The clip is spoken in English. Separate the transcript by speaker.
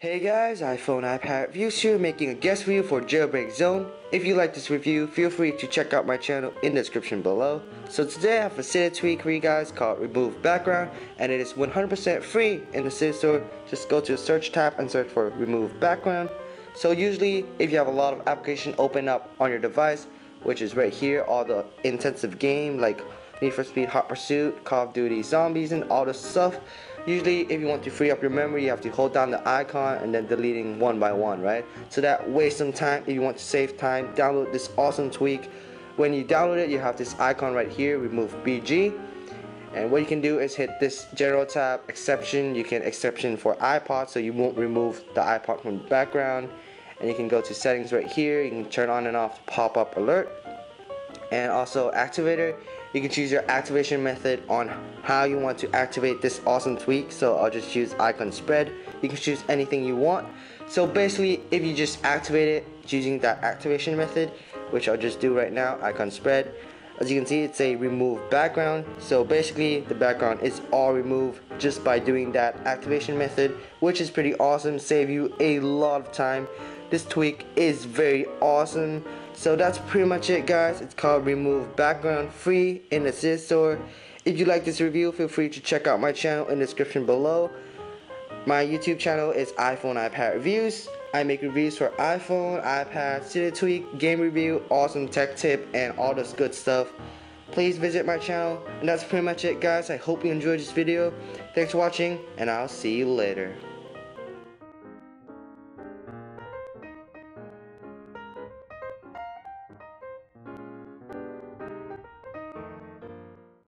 Speaker 1: Hey guys, iPhone iPad reviews here making a guest review for Jailbreak Zone. If you like this review, feel free to check out my channel in the description below. So today I have a Cydia tweak for you guys called Remove Background and it is 100% free in the Cydia store. Just go to the search tab and search for Remove Background. So usually if you have a lot of application open up on your device, which is right here, all the intensive game like Need for Speed Hot Pursuit, Call of Duty Zombies and all this stuff, Usually if you want to free up your memory, you have to hold down the icon and then deleting one by one, right? So that wastes some time. If you want to save time, download this awesome tweak. When you download it, you have this icon right here, remove BG. And what you can do is hit this general tab, exception. You can exception for iPod so you won't remove the iPod from the background. And you can go to settings right here. You can turn on and off pop-up alert. And also activator you can choose your activation method on how you want to activate this awesome tweak. So I'll just choose icon spread. You can choose anything you want. So basically, if you just activate it using that activation method, which I'll just do right now, icon spread. As you can see, it's a remove background. So basically, the background is all removed just by doing that activation method, which is pretty awesome, save you a lot of time. This tweak is very awesome. So that's pretty much it guys. It's called Remove Background free in the Cydia store. If you like this review, feel free to check out my channel in the description below. My YouTube channel is iPhone iPad Reviews. I make reviews for iPhone, iPad, Cydia Tweak, game review, awesome tech tip, and all this good stuff. Please visit my channel. And that's pretty much it guys. I hope you enjoyed this video. Thanks for watching, and I'll see you later.